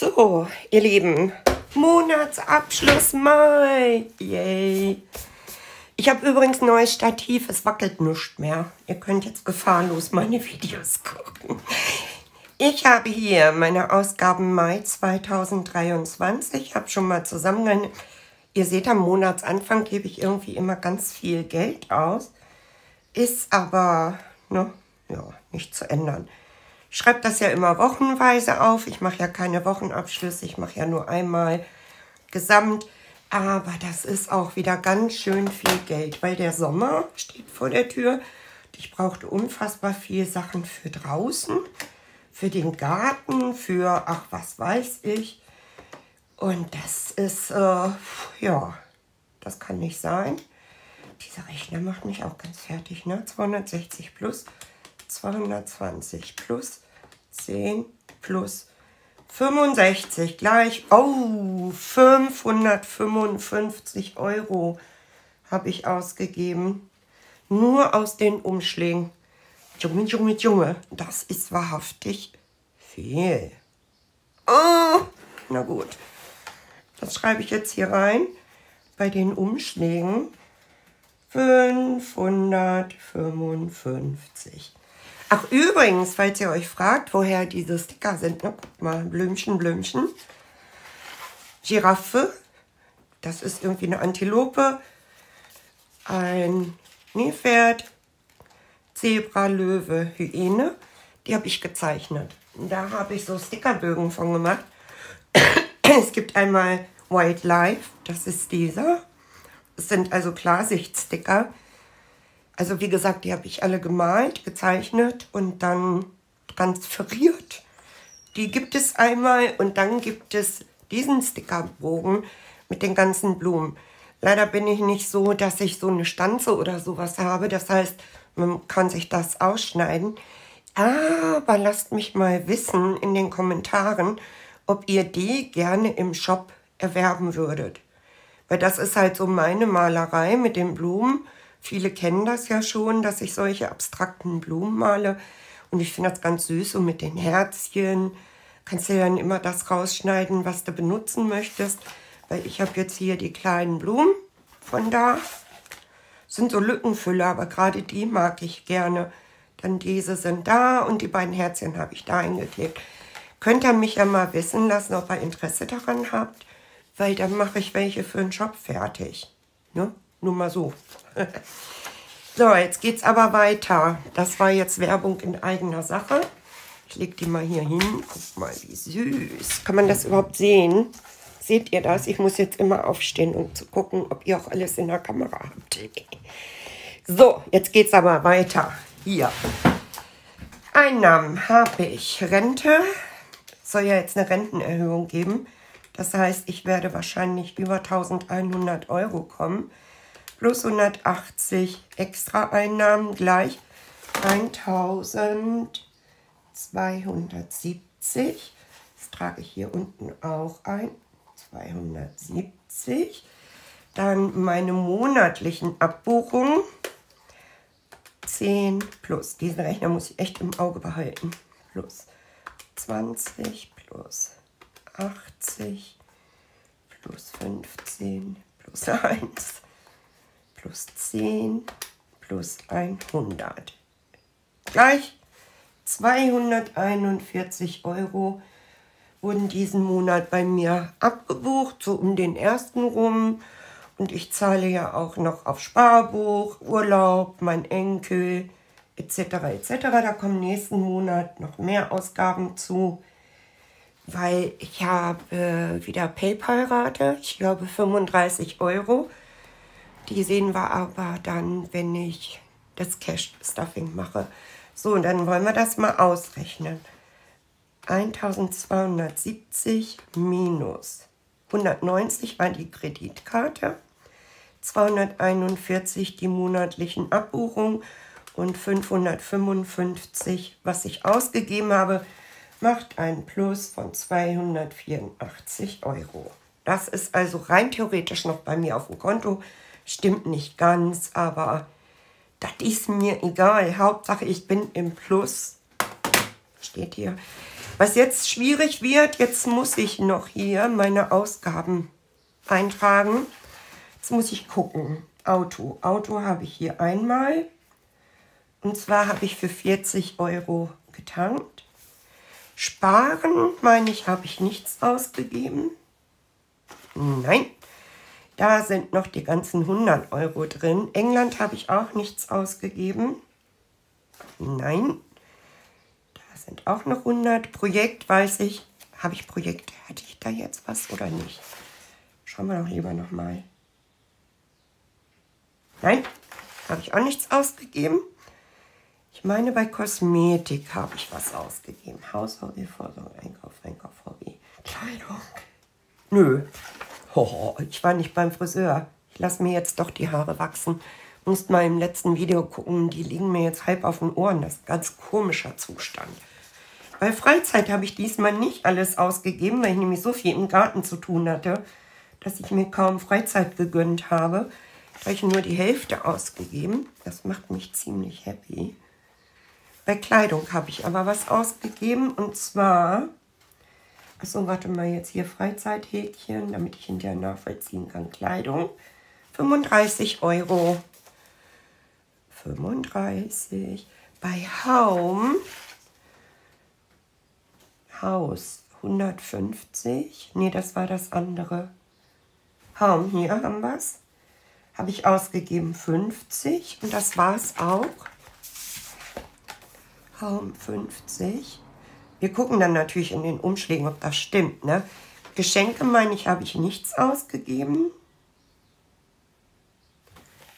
So, ihr Lieben, Monatsabschluss Mai. Yay. Ich habe übrigens ein neues Stativ, es wackelt nicht mehr. Ihr könnt jetzt gefahrlos meine Videos gucken. Ich habe hier meine Ausgaben Mai 2023. Ich habe schon mal zusammen. Ihr seht, am Monatsanfang gebe ich irgendwie immer ganz viel Geld aus. Ist aber ne, ja, nicht zu ändern. Schreibe das ja immer wochenweise auf. Ich mache ja keine Wochenabschlüsse. Ich mache ja nur einmal gesamt. Aber das ist auch wieder ganz schön viel Geld, weil der Sommer steht vor der Tür. Ich brauchte unfassbar viel Sachen für draußen, für den Garten, für ach was weiß ich. Und das ist, äh, ja, das kann nicht sein. Dieser Rechner macht mich auch ganz fertig, ne? 260 plus 220 plus 10 plus 65 gleich, oh, 555 Euro habe ich ausgegeben. Nur aus den Umschlägen. Junge, Junge, Junge, das ist wahrhaftig viel. Oh, na gut. Das schreibe ich jetzt hier rein. Bei den Umschlägen 555. Ach, übrigens, falls ihr euch fragt, woher diese Sticker sind, ne? guckt mal, Blümchen, Blümchen. Giraffe, das ist irgendwie eine Antilope, ein Nilpferd, Zebra, Löwe, Hyäne. Die habe ich gezeichnet. Da habe ich so Stickerbögen von gemacht. es gibt einmal Wildlife, das ist dieser. Es sind also Klarsichtsticker. Also wie gesagt, die habe ich alle gemalt, gezeichnet und dann transferiert. Die gibt es einmal und dann gibt es diesen Stickerbogen mit den ganzen Blumen. Leider bin ich nicht so, dass ich so eine Stanze oder sowas habe. Das heißt, man kann sich das ausschneiden. Aber lasst mich mal wissen in den Kommentaren, ob ihr die gerne im Shop erwerben würdet. Weil das ist halt so meine Malerei mit den Blumen. Viele kennen das ja schon, dass ich solche abstrakten Blumen male. Und ich finde das ganz süß, so mit den Herzchen. Kannst du dann immer das rausschneiden, was du benutzen möchtest. Weil ich habe jetzt hier die kleinen Blumen von da. Sind so Lückenfüller, aber gerade die mag ich gerne. Dann diese sind da und die beiden Herzchen habe ich da eingeklebt. Könnt ihr mich ja mal wissen lassen, ob ihr Interesse daran habt, weil dann mache ich welche für den Shop fertig. Ne? Nur mal so. so, jetzt geht's aber weiter. Das war jetzt Werbung in eigener Sache. Ich lege die mal hier hin. Guck mal, wie süß. Kann man das überhaupt sehen? Seht ihr das? Ich muss jetzt immer aufstehen, um zu gucken, ob ihr auch alles in der Kamera habt. So, jetzt geht's aber weiter. Hier. Einnahmen habe ich. Rente. Soll ja jetzt eine Rentenerhöhung geben. Das heißt, ich werde wahrscheinlich über 1100 Euro kommen plus 180 Extra-Einnahmen gleich 1270. Das trage ich hier unten auch ein. 270. Dann meine monatlichen Abbuchungen. 10 plus. Diesen Rechner muss ich echt im Auge behalten. Plus 20 plus 80 plus 15 plus 1 plus 10 plus 100. Gleich 241 Euro wurden diesen Monat bei mir abgebucht, so um den ersten rum. Und ich zahle ja auch noch auf Sparbuch, Urlaub, mein Enkel etc. etc. Da kommen nächsten Monat noch mehr Ausgaben zu, weil ich habe wieder PayPal-Rate, ich glaube 35 Euro. Die sehen wir aber dann, wenn ich das Cash-Stuffing mache. So, und dann wollen wir das mal ausrechnen. 1270 minus 190 war die Kreditkarte, 241 die monatlichen Abbuchungen und 555, was ich ausgegeben habe, macht ein Plus von 284 Euro. Das ist also rein theoretisch noch bei mir auf dem Konto. Stimmt nicht ganz, aber das ist mir egal. Hauptsache, ich bin im Plus. steht hier. Was jetzt schwierig wird, jetzt muss ich noch hier meine Ausgaben eintragen. Jetzt muss ich gucken. Auto. Auto habe ich hier einmal. Und zwar habe ich für 40 Euro getankt. Sparen, meine ich, habe ich nichts ausgegeben. Nein, da sind noch die ganzen 100 Euro drin. England habe ich auch nichts ausgegeben. Nein, da sind auch noch 100. Projekt weiß ich. Habe ich Projekt? Hätte ich da jetzt was oder nicht? Schauen wir doch lieber nochmal. Nein, habe ich auch nichts ausgegeben. Ich meine, bei Kosmetik habe ich was ausgegeben. Haushobby, Vorsorge, Einkauf, Einkauf, Hobby, Kleidung. Nö. Hoho, ich war nicht beim Friseur. Ich lasse mir jetzt doch die Haare wachsen. Musst mal im letzten Video gucken, die liegen mir jetzt halb auf den Ohren. Das ist ein ganz komischer Zustand. Bei Freizeit habe ich diesmal nicht alles ausgegeben, weil ich nämlich so viel im Garten zu tun hatte, dass ich mir kaum Freizeit gegönnt habe habe ich nur die Hälfte ausgegeben. Das macht mich ziemlich happy. Bei Kleidung habe ich aber was ausgegeben und zwar, achso, warte mal, jetzt hier Freizeithäkchen, damit ich hinterher nachvollziehen kann. Kleidung, 35 Euro. 35. Bei Haum, Haus, 150. Nee, das war das andere. Haum, hier haben wir es habe ich ausgegeben 50 und das war es auch. Kaum 50. Wir gucken dann natürlich in den Umschlägen, ob das stimmt. Ne? Geschenke, meine ich, habe ich nichts ausgegeben.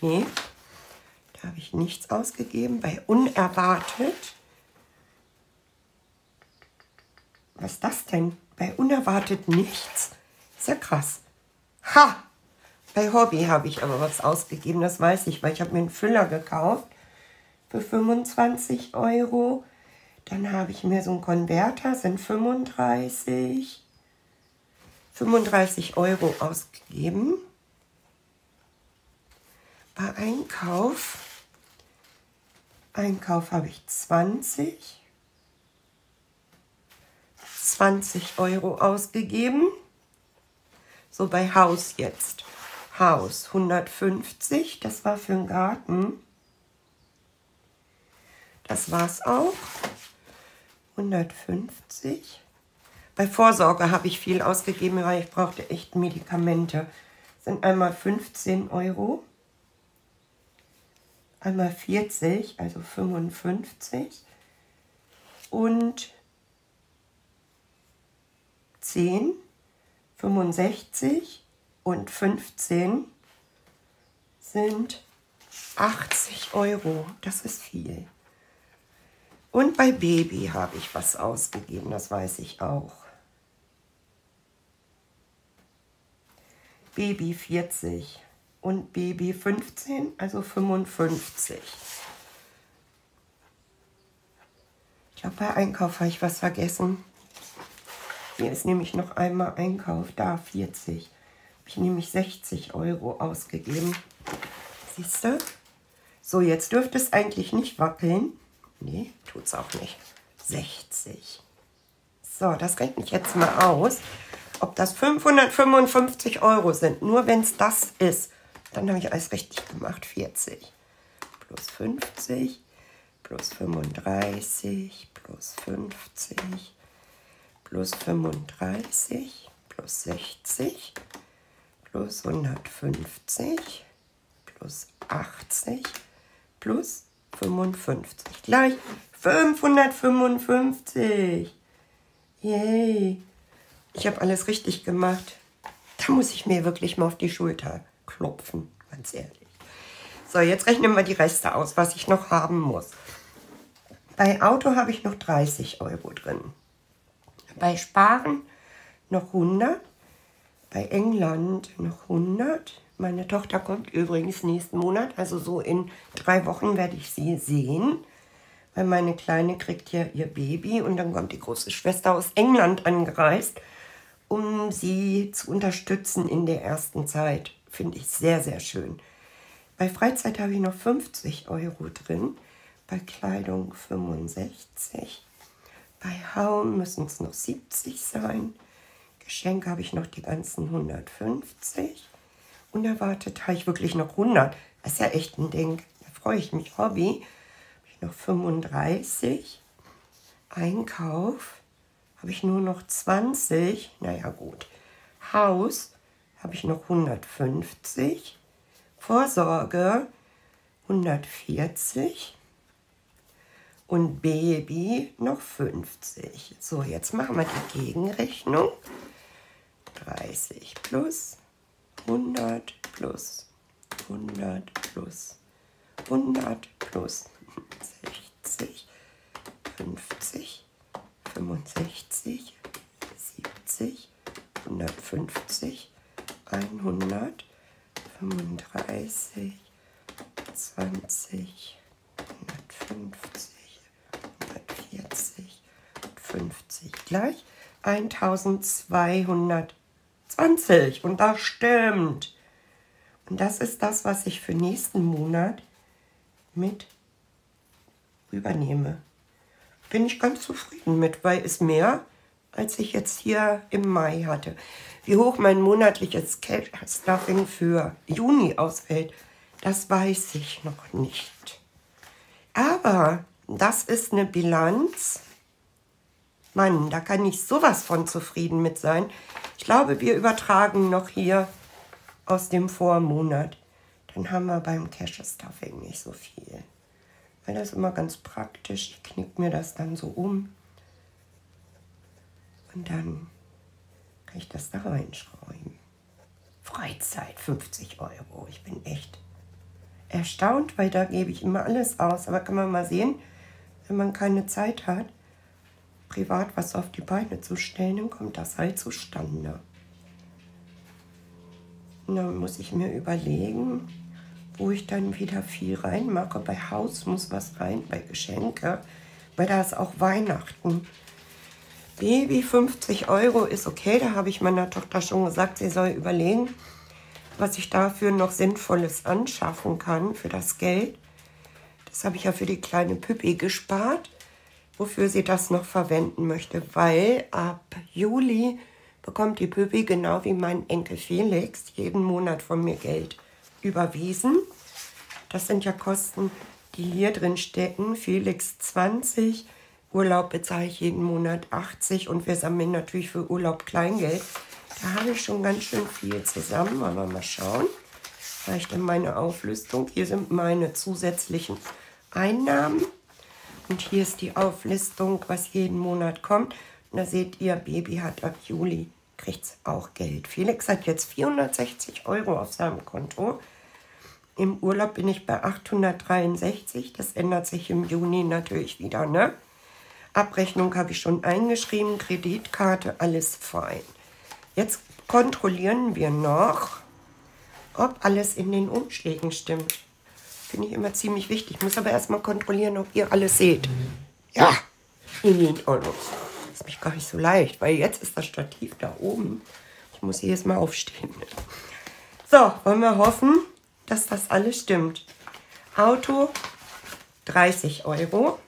Nee, da habe ich nichts ausgegeben. Bei unerwartet. Was ist das denn? Bei unerwartet nichts? Ist ja krass. Ha! Bei Hobby habe ich aber was ausgegeben, das weiß ich, weil ich habe mir einen Füller gekauft für 25 Euro. Dann habe ich mir so einen Konverter, sind 35, 35 Euro ausgegeben. Bei Einkauf, Einkauf habe ich 20, 20 Euro ausgegeben. So bei Haus jetzt. Haus 150, das war für den Garten. Das war es auch. 150. Bei Vorsorge habe ich viel ausgegeben, weil ich brauchte echt Medikamente. Das sind einmal 15 Euro, einmal 40, also 55 und 10, 65 und 15 sind 80 Euro. Das ist viel. Und bei Baby habe ich was ausgegeben, das weiß ich auch. Baby 40 und Baby 15, also 55. Ich glaube, bei Einkauf habe ich was vergessen. Hier ist nämlich noch einmal Einkauf, da 40 ich nämlich 60 Euro ausgegeben. Siehst du? So, jetzt dürfte es eigentlich nicht wackeln. Nee, es auch nicht. 60. So, das rechne ich jetzt mal aus. Ob das 555 Euro sind. Nur wenn es das ist, dann habe ich alles richtig gemacht. 40 plus 50 plus 35 plus 50 plus 35 plus 60 plus 150 plus 80 plus 55 gleich 555. Yay. Ich habe alles richtig gemacht. Da muss ich mir wirklich mal auf die Schulter klopfen, ganz ehrlich. So, jetzt rechnen wir die Reste aus, was ich noch haben muss. Bei Auto habe ich noch 30 Euro drin. Bei Sparen noch 100 bei England noch 100. Meine Tochter kommt übrigens nächsten Monat, also so in drei Wochen werde ich sie sehen. Weil meine Kleine kriegt ja ihr Baby und dann kommt die große Schwester aus England angereist, um sie zu unterstützen in der ersten Zeit. Finde ich sehr, sehr schön. Bei Freizeit habe ich noch 50 Euro drin, bei Kleidung 65, Bei Haum müssen es noch 70 sein. Geschenke habe ich noch die ganzen 150. Unerwartet habe ich wirklich noch 100. Das ist ja echt ein Ding. Da freue ich mich. Hobby habe ich noch 35. Einkauf habe ich nur noch 20. Naja, gut. Haus habe ich noch 150. Vorsorge 140 und Baby noch 50. So, jetzt machen wir die Gegenrechnung. 30 plus 100 plus 100 plus 100 plus 60, 50, 65, 70, 150, 100, 35, 20, 150, 140, 50 gleich 1220. Und das stimmt. Und das ist das, was ich für nächsten Monat mit übernehme. Bin ich ganz zufrieden mit, weil es mehr, als ich jetzt hier im Mai hatte. Wie hoch mein monatliches Cash-Stuffing für Juni ausfällt, das weiß ich noch nicht. Aber das ist eine Bilanz. Mann, da kann ich sowas von zufrieden mit sein. Ich glaube, wir übertragen noch hier aus dem Vormonat. Dann haben wir beim Cash Stuffing nicht so viel. Weil das ist immer ganz praktisch. Ich knick mir das dann so um. Und dann kann ich das da reinschreiben. Freizeit, 50 Euro. Ich bin echt erstaunt, weil da gebe ich immer alles aus. Aber kann man mal sehen, wenn man keine Zeit hat, privat was auf die Beine zu stellen, dann kommt das halt zustande. Und dann muss ich mir überlegen, wo ich dann wieder viel reinmache. Bei Haus muss was rein, bei Geschenke, weil da ist auch Weihnachten. Baby 50 Euro ist okay, da habe ich meiner Tochter schon gesagt, sie soll überlegen, was ich dafür noch Sinnvolles anschaffen kann für das Geld. Das habe ich ja für die kleine Püppi gespart, wofür sie das noch verwenden möchte, weil ab Juli bekommt die Püppi genau wie mein Enkel Felix jeden Monat von mir Geld überwiesen. Das sind ja Kosten, die hier drin stecken. Felix 20, Urlaub bezahle ich jeden Monat 80 und wir sammeln natürlich für Urlaub Kleingeld. Da habe ich schon ganz schön viel zusammen, aber mal schauen. Vielleicht in meine Auflistung. Hier sind meine zusätzlichen Einnahmen. Und hier ist die Auflistung, was jeden Monat kommt. Und da seht ihr, Baby hat ab Juli, kriegt auch Geld. Felix hat jetzt 460 Euro auf seinem Konto. Im Urlaub bin ich bei 863. Das ändert sich im Juni natürlich wieder, ne? Abrechnung habe ich schon eingeschrieben, Kreditkarte, alles fein. Jetzt kontrollieren wir noch, ob alles in den Umschlägen stimmt. Finde ich immer ziemlich wichtig. Ich muss aber erstmal kontrollieren, ob ihr alles seht. Ja, in Ordnung. Das ist mich gar nicht so leicht, weil jetzt ist das Stativ da oben. Ich muss jedes Mal aufstehen. So, wollen wir hoffen, dass das alles stimmt. Auto 30 Euro.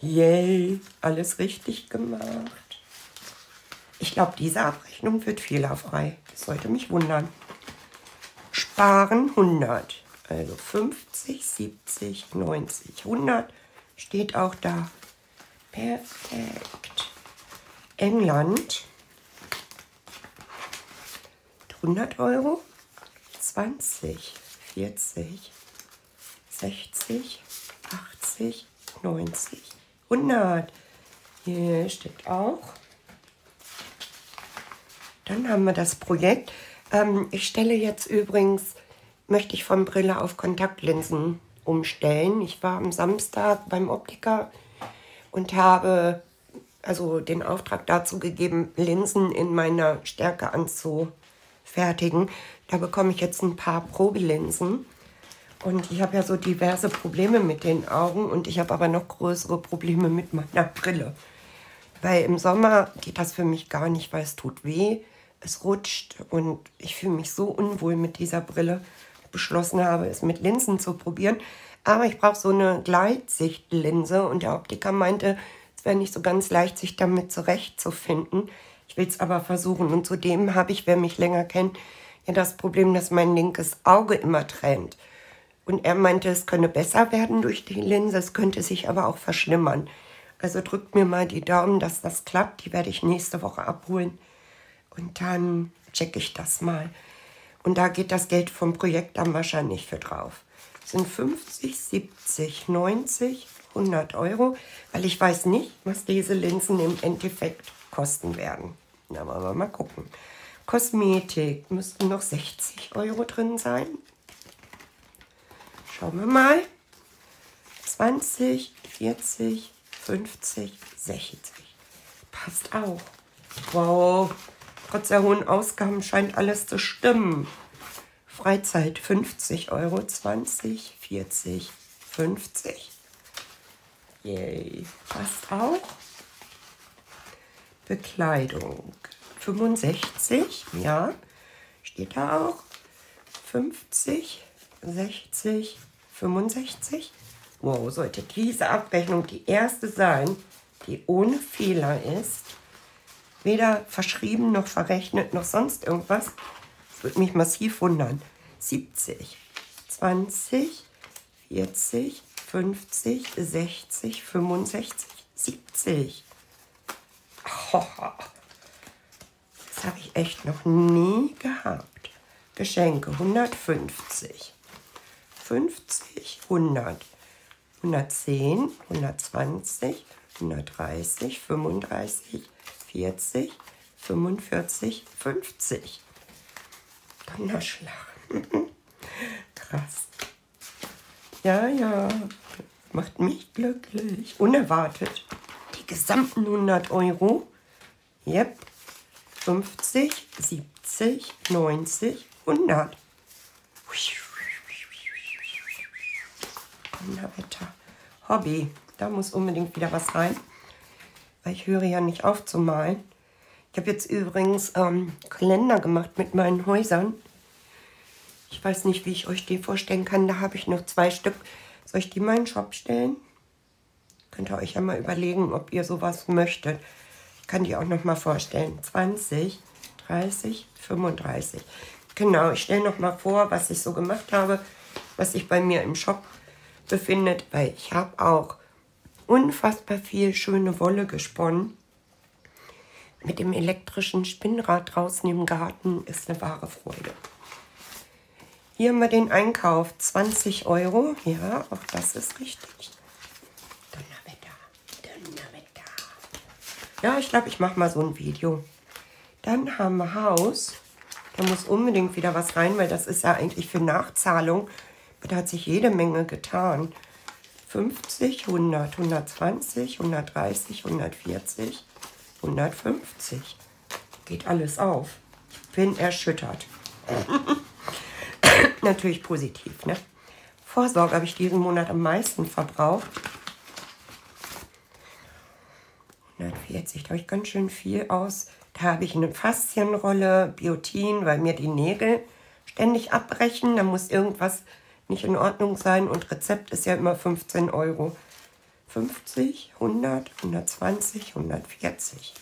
Yay, alles richtig gemacht. Ich glaube, diese Abrechnung wird fehlerfrei. Das sollte mich wundern. Sparen 100. Also 50, 70, 90, 100 steht auch da. Perfekt. England 100 Euro, 20, 40, 60, 80, 90, 100. Hier steht auch dann haben wir das Projekt. Ähm, ich stelle jetzt übrigens, möchte ich von Brille auf Kontaktlinsen umstellen. Ich war am Samstag beim Optiker und habe also den Auftrag dazu gegeben, Linsen in meiner Stärke anzufertigen. Da bekomme ich jetzt ein paar Probelinsen. Und ich habe ja so diverse Probleme mit den Augen und ich habe aber noch größere Probleme mit meiner Brille. Weil im Sommer geht das für mich gar nicht, weil es tut weh es rutscht und ich fühle mich so unwohl mit dieser Brille. Beschlossen habe, es mit Linsen zu probieren. Aber ich brauche so eine Gleitsichtlinse und der Optiker meinte, es wäre nicht so ganz leicht, sich damit zurechtzufinden. Ich will es aber versuchen. Und zudem habe ich, wer mich länger kennt, ja das Problem, dass mein linkes Auge immer trennt. Und er meinte, es könne besser werden durch die Linse, es könnte sich aber auch verschlimmern. Also drückt mir mal die Daumen, dass das klappt. Die werde ich nächste Woche abholen. Und dann checke ich das mal. Und da geht das Geld vom Projekt dann wahrscheinlich für drauf. Das sind 50, 70, 90, 100 Euro, weil ich weiß nicht, was diese Linsen im Endeffekt kosten werden. Na, wollen wir mal gucken. Kosmetik müssten noch 60 Euro drin sein. Schauen wir mal. 20, 40, 50, 60. Passt auch. Wow, trotz der hohen Ausgaben scheint alles zu stimmen. Freizeit 50 Euro, 20, 40, 50. Yay, passt auch. Bekleidung 65, ja, steht da auch. 50, 60, 65. Wow, sollte diese Abrechnung die erste sein, die ohne Fehler ist, weder verschrieben noch verrechnet noch sonst irgendwas, das würde mich massiv wundern. 70, 20, 40, 50, 60, 65, 70. Oh, das habe ich echt noch nie gehabt. Geschenke 150, 50, 100, 110, 120, 130, 35, 40, 45, 50. Donnerschlag. Krass. Ja, ja, macht mich glücklich. Unerwartet. Die gesamten 100 Euro. Yep. 50, 70, 90, 100. Donnerwetter. Hobby. Da muss unbedingt wieder was rein. Weil ich höre ja nicht auf zu malen. Ich habe jetzt übrigens ähm, Kalender gemacht mit meinen Häusern. Ich weiß nicht, wie ich euch die vorstellen kann. Da habe ich noch zwei Stück. Soll ich die mal in den Shop stellen? Könnt ihr euch ja mal überlegen, ob ihr sowas möchtet. Ich kann die auch noch mal vorstellen. 20, 30, 35. Genau, ich stelle noch mal vor, was ich so gemacht habe, was sich bei mir im Shop befindet, weil ich habe auch unfassbar viel schöne Wolle gesponnen. Mit dem elektrischen Spinnrad draußen im Garten ist eine wahre Freude. Hier haben wir den Einkauf, 20 Euro. Ja, auch das ist richtig. Donnerwetter, Donnerwetter. Ja, ich glaube, ich mache mal so ein Video. Dann haben wir Haus. Da muss unbedingt wieder was rein, weil das ist ja eigentlich für Nachzahlung. Da hat sich jede Menge getan. 50, 100, 120, 130, 140, 150. Geht alles auf. Bin erschüttert. natürlich positiv. Ne? Vorsorge habe ich diesen Monat am meisten verbraucht. 140, da habe ich ganz schön viel aus. Da habe ich eine Faszienrolle, Biotin, weil mir die Nägel ständig abbrechen. Da muss irgendwas nicht in Ordnung sein und Rezept ist ja immer 15 Euro. 50, 100, 120, 140.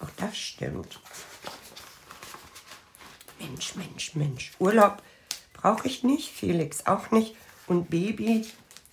Auch das stimmt. Mensch, Mensch, Mensch. Urlaub brauche ich nicht, Felix auch nicht. Und Baby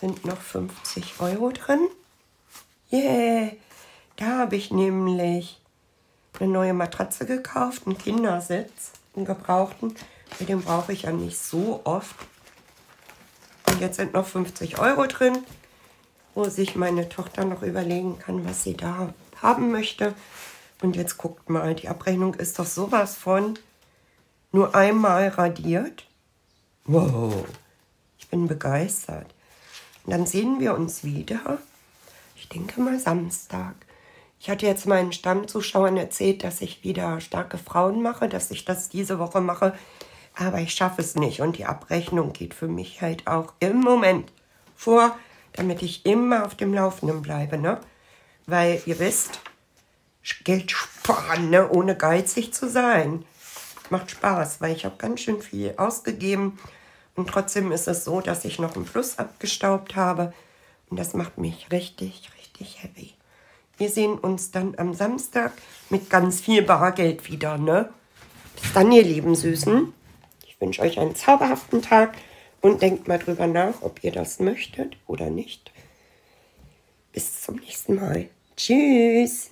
sind noch 50 Euro drin. Yeah, da habe ich nämlich eine neue Matratze gekauft, einen Kindersitz, einen gebrauchten. Den brauche ich ja nicht so oft. Und jetzt sind noch 50 Euro drin, wo sich meine Tochter noch überlegen kann, was sie da haben möchte. Und jetzt guckt mal, die Abrechnung ist doch sowas von nur einmal radiert. Wow, ich bin begeistert. Und dann sehen wir uns wieder, ich denke mal Samstag. Ich hatte jetzt meinen Stammzuschauern erzählt, dass ich wieder starke Frauen mache, dass ich das diese Woche mache. Aber ich schaffe es nicht und die Abrechnung geht für mich halt auch im Moment vor, damit ich immer auf dem Laufenden bleibe. Ne? Weil ihr wisst, Geld sparen, ne? ohne geizig zu sein. Macht Spaß, weil ich habe ganz schön viel ausgegeben Und trotzdem ist es so, dass ich noch ein Plus abgestaubt habe. Und das macht mich richtig, richtig happy. Wir sehen uns dann am Samstag mit ganz viel Bargeld wieder, ne? Bis dann, ihr lieben Süßen. Ich wünsche euch einen zauberhaften Tag und denkt mal drüber nach, ob ihr das möchtet oder nicht. Bis zum nächsten Mal. Tschüss.